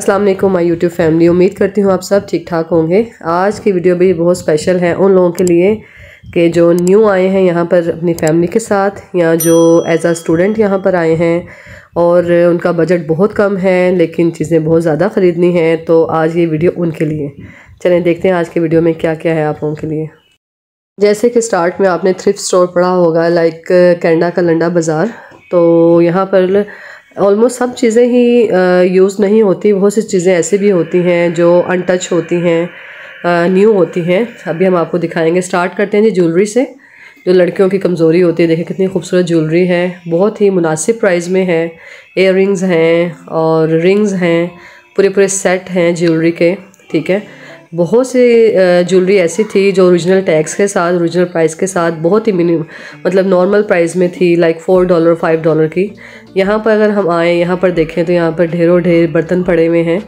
वालेकुम, my YouTube family. उम्मीद करती हूँ आप सब ठीक ठाक होंगे। आज की वीडियो भी बहुत स्पेशल है उन लोगों के लिए कि जो न्यू आए हैं यहाँ पर अपनी फैमिली के साथ, या जो एज आ स्टूडेंट यहाँ पर आए हैं, और उनका बजट बहुत कम है, लेकिन चीज़ें बहुत ज़्यादा ख़रीदनी हैं तो आज ये वीडियो उनके लिए। चलें, देखते हैं आज की वीडियो में क्या क्या है आप लोगों के लिए। जैसे कि स्टार्ट में आपने थ्रिफ्ट स्टोर पढ़ा होगा लाइक कैंडा का लंडा बाज़ार। तो यहाँ पर ऑलमोस्ट सब चीज़ें ही यूज़ नहीं होती। बहुत सी चीज़ें ऐसी भी होती हैं जो अनटच होती हैं न्यू होती हैं। अभी हम आपको दिखाएँगे। स्टार्ट करते हैं जी ज्वेलरी से। जो लड़कियों की कमज़ोरी होती है देखें कितनी खूबसूरत ज्वेलरी है। बहुत ही मुनासिब प्राइस में है। एयर हैं और रिंग्स हैं। पूरे पूरे सेट हैं ज्वेलरी के, ठीक है? बहुत से ज्वेलरी ऐसी थी जो ओरिजिनल टैक्स के साथ ओरिजिनल प्राइस के साथ बहुत ही मिनिमम मतलब नॉर्मल प्राइस में थी like four dollar five dollar की। यहाँ पर अगर हम आएँ, यहाँ पर देखें तो यहाँ पर ढेरों ढेर बर्तन पड़े हुए हैं।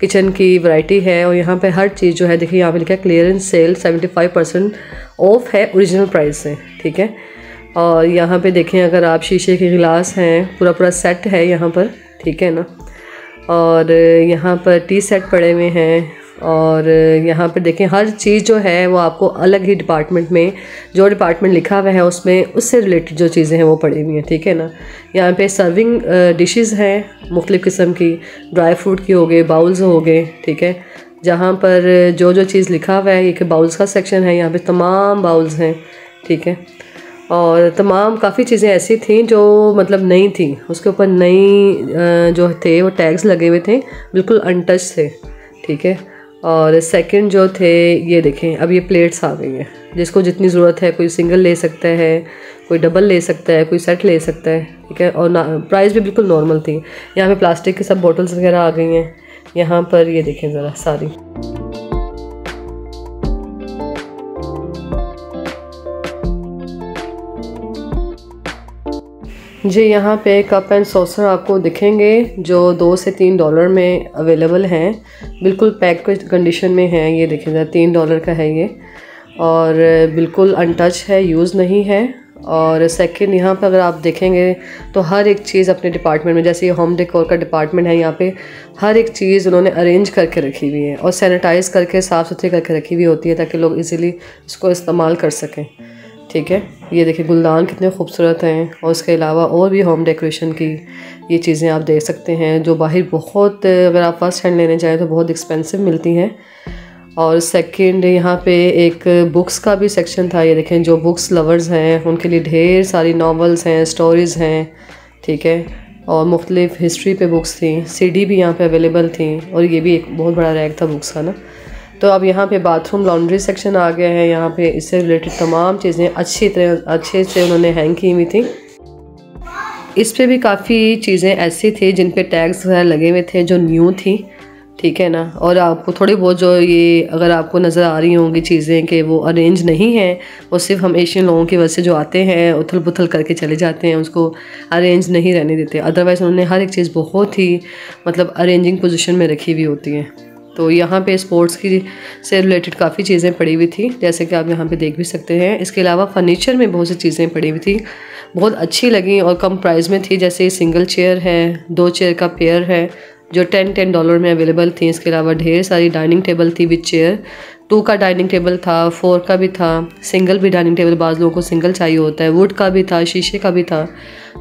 किचन की वैरायटी है और यहाँ पे हर चीज़ जो है, देखिए यहाँ पे लिखा क्लियरेंस सेल 75 परसेंट ऑफ़ है ओरिजिनल प्राइस से, ठीक है? और यहाँ पे देखें अगर आप शीशे के गिलास हैं, पूरा पूरा सेट है यहाँ पर, ठीक है ना? और यहाँ पर टी सेट पड़े हुए हैं और यहाँ पर देखें, हर चीज़ जो है वो आपको अलग ही डिपार्टमेंट में, जो डिपार्टमेंट लिखा हुआ है उसमें, उससे रिलेटेड जो चीज़ें हैं वो पड़ी हुई हैं, ठीक है ना? यहाँ पे सर्विंग डिशेस हैं मुख्तलिफ़ किस्म की ड्राई फ्रूट की हो गए बाउल्स हो गए, ठीक है? जहाँ पर जो जो चीज़ लिखा हुआ है ये कि बाउल्स का सेक्शन है, यहाँ पर तमाम बाउल्स हैं, ठीक है? और तमाम काफ़ी चीज़ें ऐसी थी जो मतलब नई थी, उसके ऊपर नई जो थे वो टैग्स लगे हुए थे, बिल्कुल अनटच थे, ठीक है? और सेकंड जो थे, ये देखें, अब ये प्लेट्स आ गई हैं, जिसको जितनी ज़रूरत है, कोई सिंगल ले सकता है, कोई डबल ले सकता है, कोई सेट ले सकता है, ठीक है? और प्राइस भी बिल्कुल नॉर्मल थी। यहाँ पे प्लास्टिक की सब बॉटल्स वगैरह आ गई हैं। यहाँ पर ये देखें ज़रा सारी। जी, यहाँ पे कप एंड सॉसर आपको दिखेंगे, जो दो से तीन डॉलर में अवेलेबल हैं। बिल्कुल पैक कंडीशन में हैं, ये देखें तीन डॉलर का है ये। और बिल्कुल अनटच है यूज़ नहीं है। और सेकंड यहाँ पर अगर आप देखेंगे तो हर एक चीज़ अपने डिपार्टमेंट में, जैसे ये होम डेकोर का डिपार्टमेंट है यहाँ पे, हर एक चीज़ उन्होंने अरेंज करके रखी हुई है। और सैनिटाइज़ करके साफ़ सुथरी करके रखी हुई होती है, ताकि लोग इजीली इसको इस्तेमाल कर सकें। ठीक है? ये देखिए, गुलदान कितने खूबसूरत हैं। और इसके अलावा और भी होम डेकोरेशन की ये चीज़ें आप देख सकते हैं, जो बाहर बहुत, अगर आप फ़र्स्ट हैंड लेने जाएँ तो बहुत एक्सपेंसिव मिलती हैं। और सेकंड यहाँ पे एक बुक्स का भी सेक्शन था, ये देखें, जो बुक्स लवर्स हैं, उनके लिए ढेर सारी नावल्स हैं स्टोरीज़ हैं, ठीक है? और मुख्तलिफ़ हिस्ट्री पे बुक्स थी सीडी भी यहाँ पे अवेलेबल थी, और ये भी एक बहुत बड़ा रैक था बुक्स का ना। तो अब यहाँ पे बाथरूम लॉन्ड्री सेक्शन आ गया है। यहाँ पे इससे रिलेटेड तमाम चीज़ें अच्छी तरह, अच्छे से उन्होंने हैंग की हुई थी। इस पर भी काफ़ी चीज़ें ऐसी थी जिन पे टैग्स वगैरह लगे हुए थे जो न्यू थी, ठीक है ना? और आपको थोड़ी बहुत जो ये अगर आपको नज़र आ रही होंगी चीज़ें कि वो अरेंज नहीं हैं, वो सिर्फ़ हम एशियन लोगों की वजह से जो आते हैं उथल पुथल करके चले जाते हैं, उसको अरेंज नहीं रहने देते। अदरवाइज़ उन्होंने हर एक चीज़ बहुत ही मतलब अरेंजिंग पोजीशन में रखी हुई होती है। तो यहाँ पे स्पोर्ट्स की से रिलेटेड काफ़ी चीज़ें पड़ी हुई थी, जैसे कि आप यहाँ पे देख भी सकते हैं। इसके अलावा फर्नीचर में बहुत सी चीज़ें पड़ी हुई थी। बहुत अच्छी लगी और कम प्राइस में थी, जैसे सिंगल चेयर है, दो चेयर का पेयर है, जो टेन टेन डॉलर में अवेलेबल थी। इसके अलावा ढेर सारी डाइनिंग टेबल थी विद चेयर टू का डाइनिंग टेबल था फोर का भी था सिंगल भी डाइनिंग टेबल बाज़ लोगों को सिंगल चाहिए होता है। वुड का भी था, शीशे का भी था,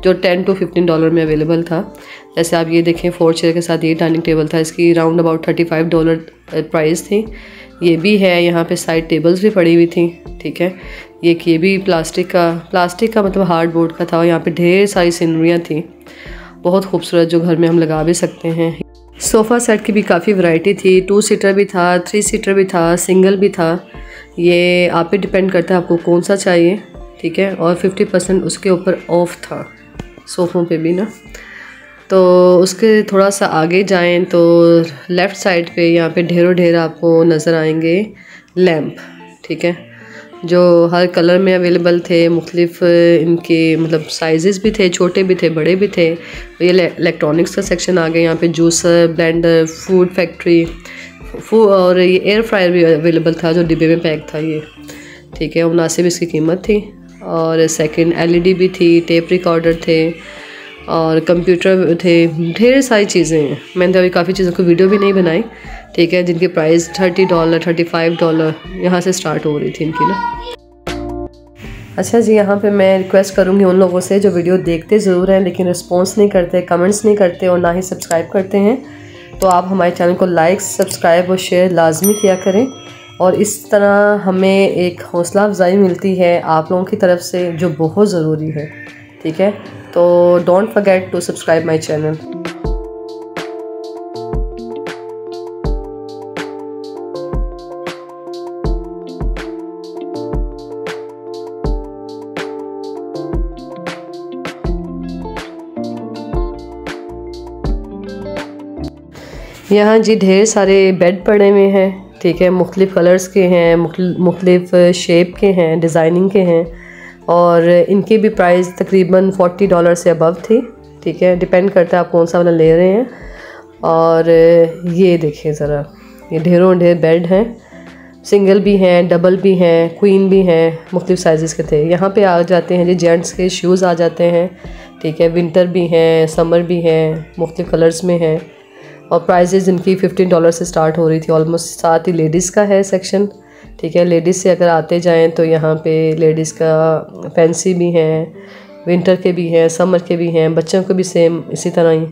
जो टेन टू फिफ्टीन डॉलर में अवेलेबल था। जैसे आप ये देखें फोर चेयर के साथ ये डाइनिंग टेबल था, इसकी round about thirty five dollar price थी। ये भी है, यहाँ पे साइड टेबल्स भी पड़ी हुई थी, ठीक है। ये ये भी प्लास्टिक का प्लास्टिक का मतलब हार्ड बोर्ड का था, और यहाँ पे ढेर सारी सीनरियाँ थी। बहुत खूबसूरत, जो घर में हम लगा भी सकते हैं। सोफ़ा सेट की भी काफ़ी वैरायटी थी टू सीटर भी था थ्री सीटर भी था सिंगल भी था। ये आप पे डिपेंड करता है आपको कौन सा चाहिए, ठीक है, और फिफ्टी परसेंट उसके ऊपर ऑफ़ था, सोफ़ों पे भी ना। तो उसके थोड़ा सा आगे जाएँ तो लेफ़्ट साइड पे यहाँ पे ढेरों ढेर आपको नज़र आएँगे लैम्प ठीक है? जो हर कलर में अवेलेबल थे, मुख्तलिफ़ इनके मतलब साइज़ भी थे, छोटे भी थे, बड़े भी थे। ये इलेक्ट्रॉनिक्स का सेक्शन आ गया, यहाँ पे जूसर ब्लेंडर फ़ूड फैक्ट्री फू, और ये एयर फ्रायर भी अवेलेबल था, जो डिब्बे में पैक था ये, ठीक है? मुनासिब इसकी कीमत थी। और सेकंड एलईडी भी थी टेप रिकॉर्डर थे और कंप्यूटर थे, ढेर सारी चीज़ें हैं। मैंने तो अभी काफ़ी चीज़ों को वीडियो भी नहीं बनाई, ठीक है, जिनके price thirty dollar thirty five dollar यहाँ से स्टार्ट हो रही थी इनकी ना। अच्छा जी, यहाँ पे मैं रिक्वेस्ट करूँगी उन लोगों से जो वीडियो देखते ज़रूर हैं, लेकिन रिस्पॉन्स नहीं करते कमेंट्स नहीं करते और ना ही सब्सक्राइब करते हैं। तो आप हमारे चैनल को लाइक सब्सक्राइब और शेयर लाजमी किया करें। और इस तरह हमें एक हौसला अफजाई मिलती है आप लोगों की तरफ़ से, जो बहुत ज़रूरी है, ठीक है? तो don't forget to subscribe my channel यहाँ जी ढेर सारे बेड पड़े हुए हैं, ठीक है, मुख्तलिफ़ कलर्स के हैं मुख्तलिफ़ शेप के हैं डिज़ाइनिंग के हैं। और इनकी भी प्राइस तकरीबन फोर्टी डॉलर से अबव थी, ठीक है? डिपेंड करता है आप कौन सा वाला ले रहे हैं। और ये देखें ज़रा, ये ढेरों ढेर बेड हैं। सिंगल भी हैं डबल भी हैं क्वीन भी हैं, मुख्तलिफ़ साइज़ के थे। यहाँ पे आ जाते हैं जी जेंट्स के शूज़ आ जाते हैं, ठीक है? विंटर भी हैं समर भी हैं, मुख्तलिफ़ कलर्स में हैं। और प्राइजेज़ इनकी फ़िफ्टीन डॉलर से स्टार्ट हो रही थी। ऑलमोस्ट साथ ही लेडीज़ का है सेक्शन ठीक है लेडीज़ से अगर आते जाएँ तो यहाँ पे लेडीज़ का फैंसी भी हैं विंटर के भी हैं समर के भी हैं, बच्चों के भी सेम इसी तरह ही।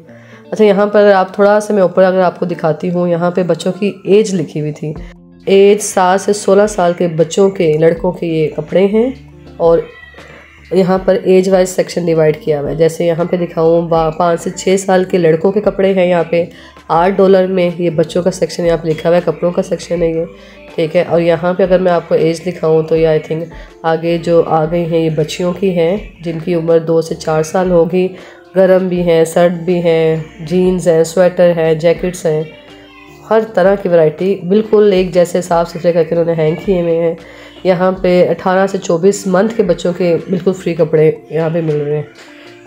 अच्छा यहाँ पर अगर आप थोड़ा सा मैं ऊपर अगर आपको दिखाती हूँ, यहाँ पे बच्चों की एज लिखी हुई थी। एज सात से सोलह साल के बच्चों के, लड़कों के ये कपड़े हैं और यहाँ पर एज वाइज सेक्शन डिवाइड किया हुआ है। जैसे यहाँ पे दिखाऊँ पाँच से छः साल के लड़कों के कपड़े हैं यहाँ पे। आठ डॉलर में ये बच्चों का सेक्शन यहाँ पे लिखा हुआ है, कपड़ों का सेक्शन है ये। ठीक है, और यहाँ पे अगर मैं आपको एज दिखाऊँ तो ये आई थिंक आगे जो आ गई हैं, ये बच्चियों की हैं, जिनकी उम्र दो से चार साल होगी। गर्म भी हैं, सर्द भी हैं जीन्स हैं स्वेटर हैं जैकेट्स हैं, हर तरह की वैरायटी बिल्कुल एक जैसे साफ़ सुथरे करके उन्होंने हैंग किए हुए हैं। यहाँ पे 18 से 24 मंथ के बच्चों के बिल्कुल फ्री कपड़े यहाँ पे मिल रहे हैं,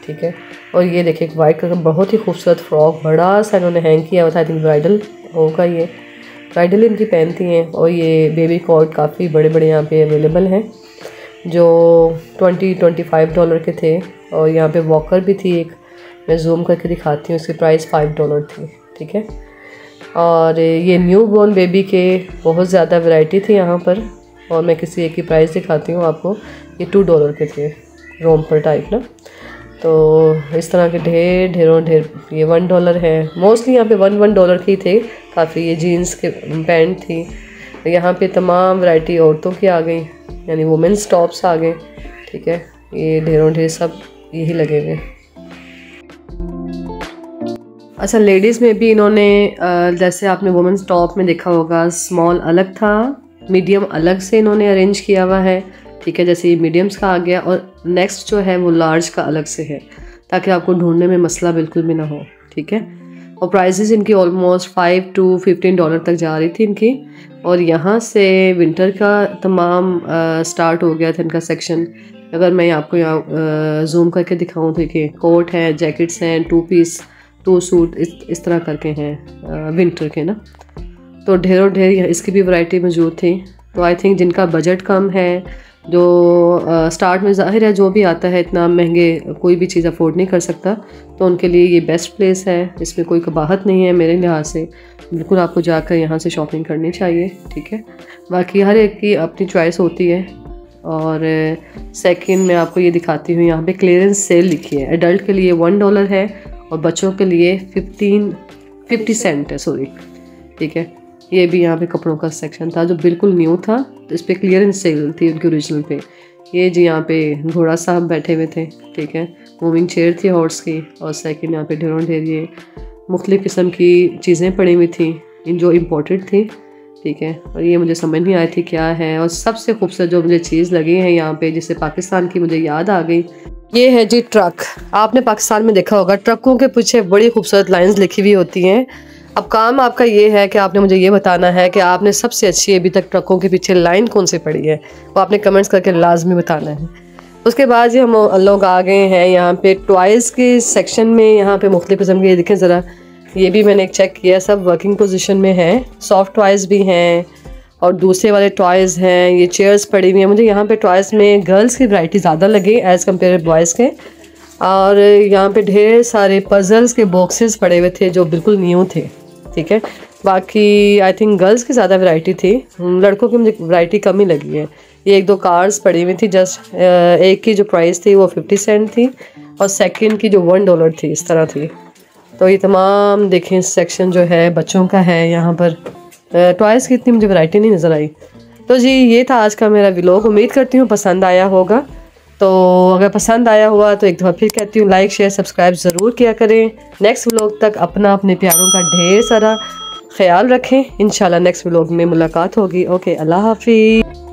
ठीक है। और ये देखिए वाइट कलर का बहुत ही खूबसूरत फ्रॉक बड़ा सा इन्होंने हैंग किया हुआ था आई थिंक ब्राइडल होगा ये। ब्राइडल इनकी पहनती हैं और ये बेबी कॉट काफ़ी बड़े बड़े यहाँ पे अवेलेबल हैं, जो ट्वेंटी ट्वेंटी फाइव डॉलर के थे, और यहाँ पे वॉकर भी थी एक, मैं जूम करके दिखाती हूँ, उसकी प्राइस फाइव डॉलर थी, ठीक है? और ये न्यू बॉर्न बेबी के बहुत ज़्यादा वैरायटी थी यहाँ पर, और मैं किसी एक की प्राइस दिखाती हूँ आपको, ये टू डॉलर के थे, रोम पर टाइप ना? तो इस तरह के ढेर, ढेरों, ढेर, ये वन डॉलर है मोस्टली यहाँ पे वन वन डॉलर के ही थे काफ़ी ये जीन्स के पैंट थी। यहाँ पे तमाम वैरायटी औरतों की आ गई, यानी वुमेंस टॉप्स आ गए, ठीक है? ये ढेरों ढेर सब यही लगे हुए। अच्छा लेडीज़ में भी इन्होंने जैसे आपने वुमेंस टॉप में देखा होगा स्मॉल अलग था मीडियम अलग से इन्होंने अरेंज किया हुआ है, ठीक है? जैसे ये मीडियम्स का आ गया और नेक्स्ट जो है वो लार्ज का अलग से है, ताकि आपको ढूँढने में मसला बिल्कुल भी ना हो, ठीक है? और प्राइजेस इनकी almost five to fifteen dollar तक जा रही थी इनकी। और यहाँ से विंटर का तमाम आ, स्टार्ट हो गया था इनका सेक्शन अगर मैं आपको यहाँ जूम करके दिखाऊँ तो ये कोट हैं जैकेट्स हैं टू पीस टू सूट इस इस तरह करके हैं विंटर के ना। तो ढेरों ढेर इसकी भी वैरायटी मौजूद थी। तो आई थिंक जिनका बजट कम है जो स्टार्ट में ज़ाहिर है जो भी आता है, इतना महँगे कोई भी चीज़ अफोर्ड नहीं कर सकता। तो उनके लिए ये बेस्ट प्लेस है। इसमें कोई कबाहत नहीं है मेरे लिहाज से। बिल्कुल आपको जाकर यहाँ से शॉपिंग करनी चाहिए, ठीक है? बाकी हर एक की अपनी चॉइस होती है। और सेकंड मैं आपको ये दिखाती हूँ, यहाँ पे क्लियरेंस सेल लिखी है। एडल्ट के लिए वन डॉलर है और बच्चों के लिए फिफ्टीन फिफ्टी सेंट है सॉरी ठीक है? ये भी यहाँ पे कपड़ों का सेक्शन था, जो बिल्कुल न्यू था तो इस पर क्लियरेंस सेल थी उनकी ओरिजिनल पे। ये जी यहाँ पे घोड़ा साहब बैठे हुए थे, ठीक है? मूविंग चेयर थी हॉर्स की और सेकंड यहाँ पे ढेरों ढेर ये मुख्तलिफ़ किस्म की चीज़ें पड़ी हुई थी जो इम्पोर्टेड थी, ठीक है? और ये मुझे समझ नहीं आई थी क्या है, और सबसे खूबसूरत जो मुझे चीज़ लगी है यहाँ पे जिससे पाकिस्तान की मुझे याद आ गई, ये है जी ट्रक आपने पाकिस्तान में देखा होगा ट्रकों के पीछे बड़ी खूबसूरत लाइंस लिखी हुई होती हैं। अब काम आपका ये है कि आपने मुझे ये बताना है कि आपने सबसे अच्छी अभी तक ट्रकों के पीछे लाइन कौन सी पड़ी है? वो आपने कमेंट्स करके लाजमी बताना है। उसके बाद ये हम लोग आ गए हैं यहाँ पे टॉयज़ के सेक्शन में, यहाँ पे मुख्तु किस्म के, देखें ज़रा, ये भी मैंने एक चेक किया सब वर्किंग पोजिशन में है। सॉफ्ट टॉयज़ भी हैं और दूसरे वाले टॉयज़ हैं, ये चेयर्स पड़ी हुई हैं। मुझे यहाँ पे टॉयज़ में गर्ल्स की वैरायटी ज़्यादा लगी एज़ कंपेयर बॉयज़ के। और यहाँ पे ढेर सारे पजल्स के बॉक्सेस पड़े हुए थे जो बिल्कुल न्यू थे। ठीक है। बाकी आई थिंक गर्ल्स की ज़्यादा वैरायटी थी। लड़कों की मुझे वैरायटी कम ही लगी है। ये एक दो कार्स पड़ी हुई थी जस्ट एक की जो प्राइस थी वो फिफ्टी सेंट थी और सेकंड की जो वन डॉलर थी, इस तरह थी। तो ये तमाम देखें सेक्शन जो है, बच्चों का है यहाँ पर। टॉयज़ की इतनी मुझे वैरायटी नहीं नज़र आई। तो जी, ये था आज का मेरा व्लॉग उम्मीद करती हूँ पसंद आया होगा। तो अगर पसंद आया हुआ तो एक दफ़ा फिर कहती हूँ लाइक शेयर सब्सक्राइब ज़रूर किया करें। नेक्स्ट व्लॉग तक अपना अपने प्यारों का ढेर सारा ख्याल रखें। इन नेक्स्ट व्लॉग में मुलाकात होगी। ओके अल्लाह हाफिज़।